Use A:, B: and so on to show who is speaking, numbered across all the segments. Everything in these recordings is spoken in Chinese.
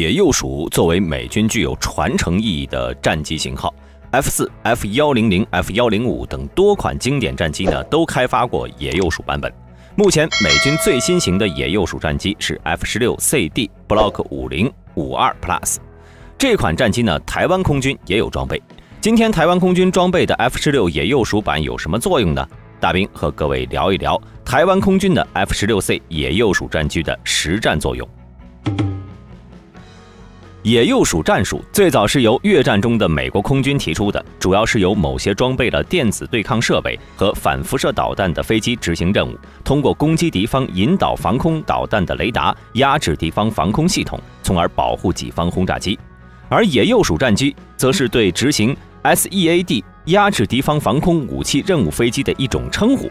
A: 野鼬鼠作为美军具有传承意义的战机型号，F 四、F 幺零零、F 幺零五等多款经典战机呢，都开发过野鼬鼠版本。目前，美军最新型的野鼬鼠战机是 F 十六 CD Block 五零五二 Plus。这款战机呢，台湾空军也有装备。今天，台湾空军装备的 F 十六野鼬鼠版有什么作用呢？大兵和各位聊一聊台湾空军的 F 十六 C 野鼬鼠战机的实战作用。野鼬鼠战术最早是由越战中的美国空军提出的，主要是由某些装备了电子对抗设备和反辐射导弹的飞机执行任务，通过攻击敌方引导防空导弹的雷达，压制敌方防空系统，从而保护己方轰炸机。而野鼬鼠战机则是对执行 SEAD 压制敌方防空武器任务飞机的一种称呼。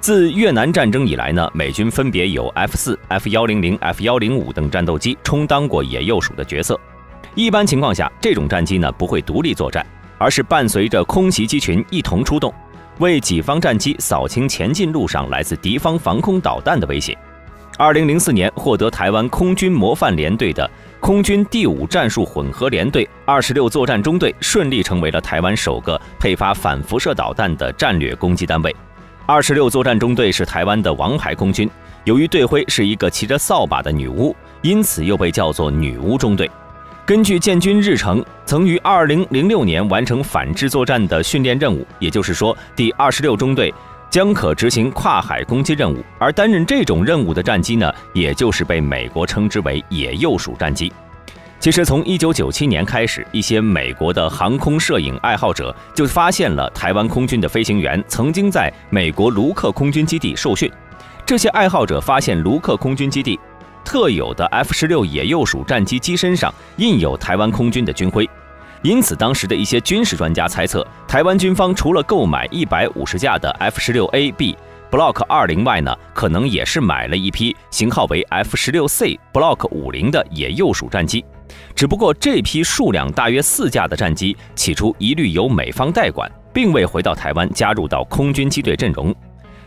A: 自越南战争以来呢，美军分别有 F 四、F 幺零零、F 幺零五等战斗机充当过野鼬鼠的角色。一般情况下，这种战机呢不会独立作战，而是伴随着空袭机群一同出动，为己方战机扫清前进路上来自敌方防空导弹的威胁。二零零四年获得台湾空军模范连队的空军第五战术混合联队二十六作战中队，顺利成为了台湾首个配发反辐射导弹的战略攻击单位。二十六作战中队是台湾的王牌空军，由于队徽是一个骑着扫把的女巫，因此又被叫做“女巫中队”。根据建军日程，曾于二零零六年完成反制作战的训练任务，也就是说，第二十六中队将可执行跨海攻击任务。而担任这种任务的战机呢，也就是被美国称之为“野鼬鼠”战机。其实，从一九九七年开始，一些美国的航空摄影爱好者就发现了台湾空军的飞行员曾经在美国卢克空军基地受训。这些爱好者发现卢克空军基地特有的 F 十六野鼬鼠战机机身上印有台湾空军的军徽，因此当时的一些军事专家猜测，台湾军方除了购买一百五十架的 F 十六 A B Block 二零外呢，可能也是买了一批型号为 F 十六 C Block 五零的野鼬鼠战机。只不过这批数量大约四架的战机，起初一律由美方代管，并未回到台湾加入到空军机队阵容。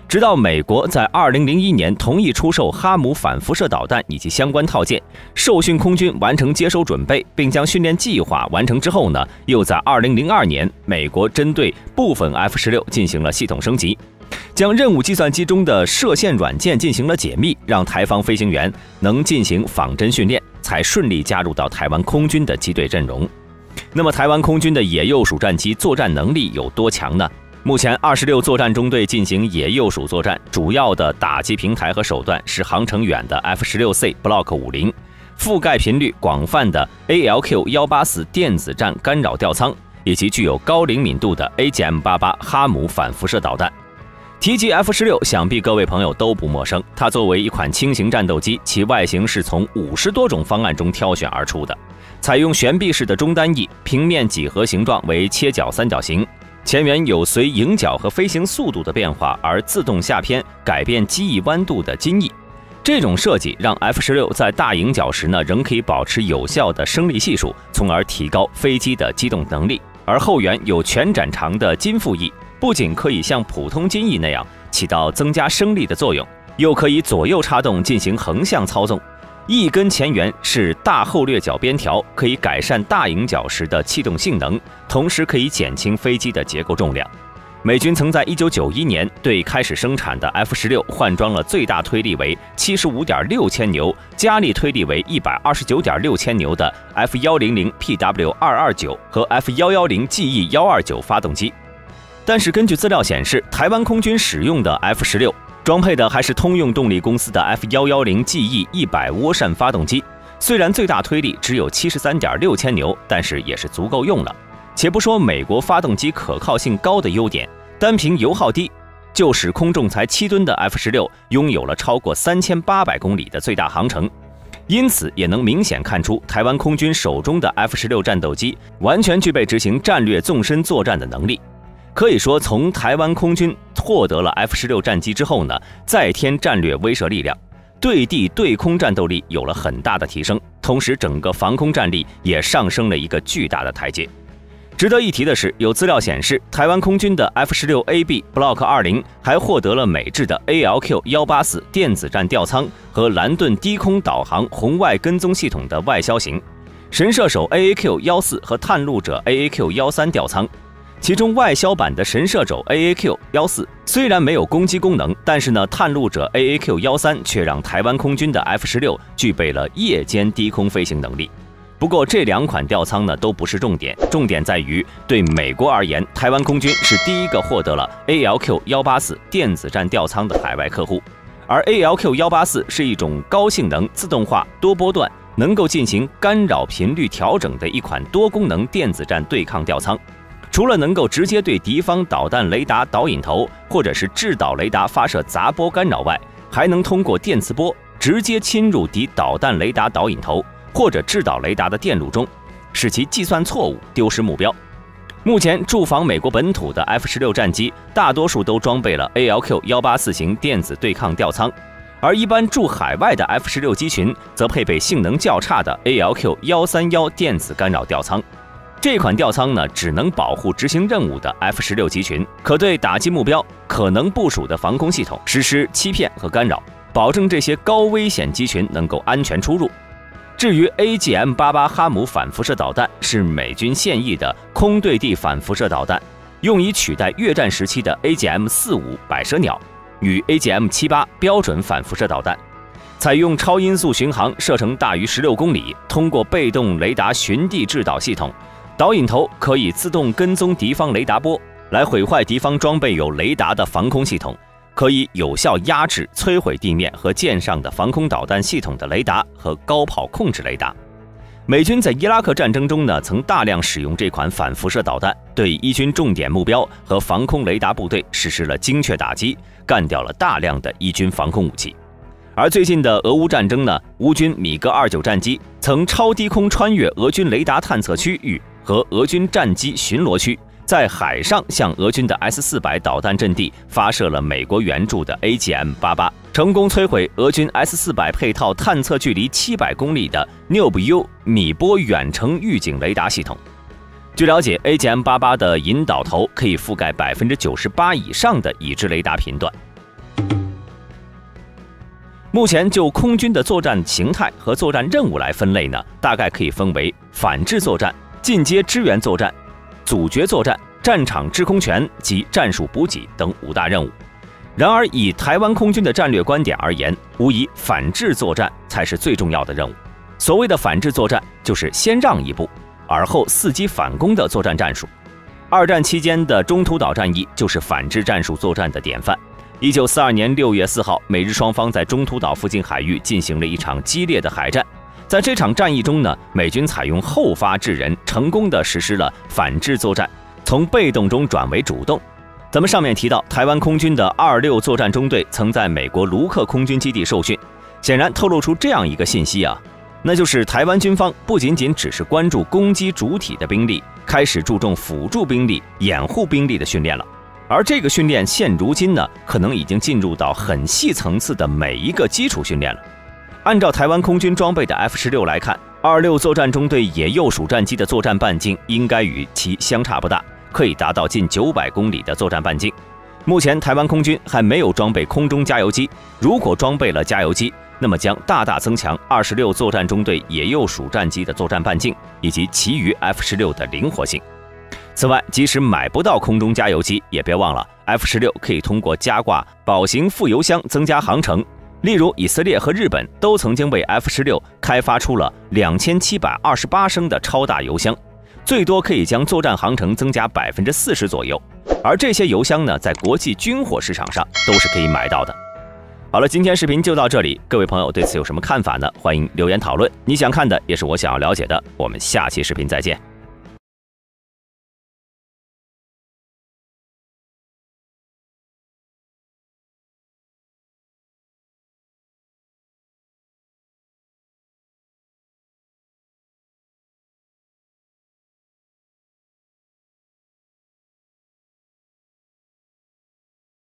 A: 直到美国在2001年同意出售哈姆反辐射导弹以及相关套件，受训空军完成接收准备，并将训练计划完成之后呢，又在2002年，美国针对部分 F 十六进行了系统升级，将任务计算机中的射线软件进行了解密，让台方飞行员能进行仿真训练。才顺利加入到台湾空军的机队阵容。那么，台湾空军的野鼬鼠战机作战能力有多强呢？目前，二十六作战中队进行野鼬鼠作战，主要的打击平台和手段是航程远的 F 十六 C Block 五零，覆盖频率广泛的 ALQ 幺八四电子战干扰吊舱，以及具有高灵敏度的 AGM 八八哈姆反辐射导弹。提及 F 十六，想必各位朋友都不陌生。它作为一款轻型战斗机，其外形是从五十多种方案中挑选而出的，采用悬臂式的中单翼，平面几何形状为切角三角形，前缘有随迎角和飞行速度的变化而自动下偏改变机翼弯度的襟翼。这种设计让 F 十六在大迎角时呢，仍可以保持有效的升力系数，从而提高飞机的机动能力。而后缘有全展长的襟腹翼。不仅可以像普通襟翼那样起到增加升力的作用，又可以左右插动进行横向操纵。翼根前缘是大后掠角边条，可以改善大迎角时的气动性能，同时可以减轻飞机的结构重量。美军曾在1991年对开始生产的 F-16 换装了最大推力为75.6千牛、加力推力为129.6千牛的 F-100PW229 和 F-110GE129 发动机。但是根据资料显示，台湾空军使用的 F 十六装配的还是通用动力公司的 F 幺幺零 GE 一百涡扇发动机，虽然最大推力只有七十三点六千牛，但是也是足够用了。且不说美国发动机可靠性高的优点，单凭油耗低，就使空重才七吨的 F 十六拥有了超过三千八百公里的最大航程。因此，也能明显看出台湾空军手中的 F 十六战斗机完全具备执行战略纵深作战的能力。可以说，从台湾空军获得了 F 十六战机之后呢，再添战略威慑力量，对地对空战斗力有了很大的提升，同时整个防空战力也上升了一个巨大的台阶。值得一提的是，有资料显示，台湾空军的 F 十六 AB Block 二零还获得了美制的 ALQ 幺八四电子战吊舱和蓝盾低空导航红外跟踪系统的外销型，神射手 AAQ 幺四和探路者 AAQ 幺三吊舱。其中外销版的神射手 AAQ 幺四虽然没有攻击功能，但是呢，探路者 AAQ 幺三却让台湾空军的 F 十六具备了夜间低空飞行能力。不过这两款吊舱呢都不是重点，重点在于对美国而言，台湾空军是第一个获得了 ALQ 幺八四电子战吊舱的海外客户，而 ALQ 幺八四是一种高性能、自动化、多波段，能够进行干扰频率调整的一款多功能电子战对抗吊舱。除了能够直接对敌方导弹雷达导引头或者是制导雷达发射杂波干扰外，还能通过电磁波直接侵入敌导弹雷达导引头。或者制导雷达的电路中，使其计算错误，丢失目标。目前驻防美国本土的 F 十六战机，大多数都装备了 ALQ 幺八四型电子对抗吊舱，而一般驻海外的 F 十六机群，则配备性能较差的 ALQ 幺三幺电子干扰吊舱。这款吊舱呢，只能保护执行任务的 F 十六机群，可对打击目标可能部署的防空系统实施欺骗和干扰，保证这些高危险机群能够安全出入。至于 AGM-88 哈姆反辐射导弹是美军现役的空对地反辐射导弹，用以取代越战时期的 AGM-45 百舌鸟与 AGM-78 标准反辐射导弹，采用超音速巡航，射程大于十六公里，通过被动雷达寻地制导系统，导引头可以自动跟踪敌方雷达波，来毁坏敌方装备有雷达的防空系统。可以有效压制、摧毁地面和舰上的防空导弹系统的雷达和高炮控制雷达。美军在伊拉克战争中呢，曾大量使用这款反辐射导弹，对伊军重点目标和防空雷达部队实施了精确打击，干掉了大量的伊军防空武器。而最近的俄乌战争呢，乌军米格二九战机曾超低空穿越俄军雷达探测区域和俄军战机巡逻区。在海上向俄军的 S 四百导弹阵地发射了美国援助的 AGM 八八，成功摧毁俄军 S 四百配套探测距离七百公里的 NUBU 米波远程预警雷达系统。据了解，AGM 八八的引导头可以覆盖百分之九十八以上的已知雷达频段。目前就空军的作战形态和作战任务来分类呢，大概可以分为反制作战、进阶支援作战。阻绝作战、战场制空权及战术补给等五大任务。然而，以台湾空军的战略观点而言，无疑反制作战才是最重要的任务。所谓的反制作战，就是先让一步，而后伺机反攻的作战战术。二战期间的中途岛战役就是反制战术作战的典范。一九四二年六月四号，美日双方在中途岛附近海域进行了一场激烈的海战。在这场战役中呢，美军采用后发制人，成功的实施了反制作战，从被动中转为主动。咱们上面提到，台湾空军的二六作战中队曾在美国卢克空军基地受训，显然透露出这样一个信息啊，那就是台湾军方不仅仅只是关注攻击主体的兵力，开始注重辅助兵力、掩护兵力的训练了。而这个训练现如今呢，可能已经进入到很细层次的每一个基础训练了。按照台湾空军装备的 F 十六来看，二六作战中队野鼬鼠战机的作战半径应该与其相差不大，可以达到近九百公里的作战半径。目前台湾空军还没有装备空中加油机，如果装备了加油机，那么将大大增强二十六作战中队野鼬鼠战机的作战半径以及其余 F 十六的灵活性。此外，即使买不到空中加油机，也别忘了 F 十六可以通过加挂保型副油箱增加航程。例如，以色列和日本都曾经为 F 十六开发出了两千七百二十八升的超大油箱，最多可以将作战航程增加百分之四十左右。而这些油箱呢，在国际军火市场上都是可以买到的。好了，今天视频就到这里，各位朋友对此有什么看法呢？欢迎留言讨论。你想看的也是我想要了解的。我们下期视频再见。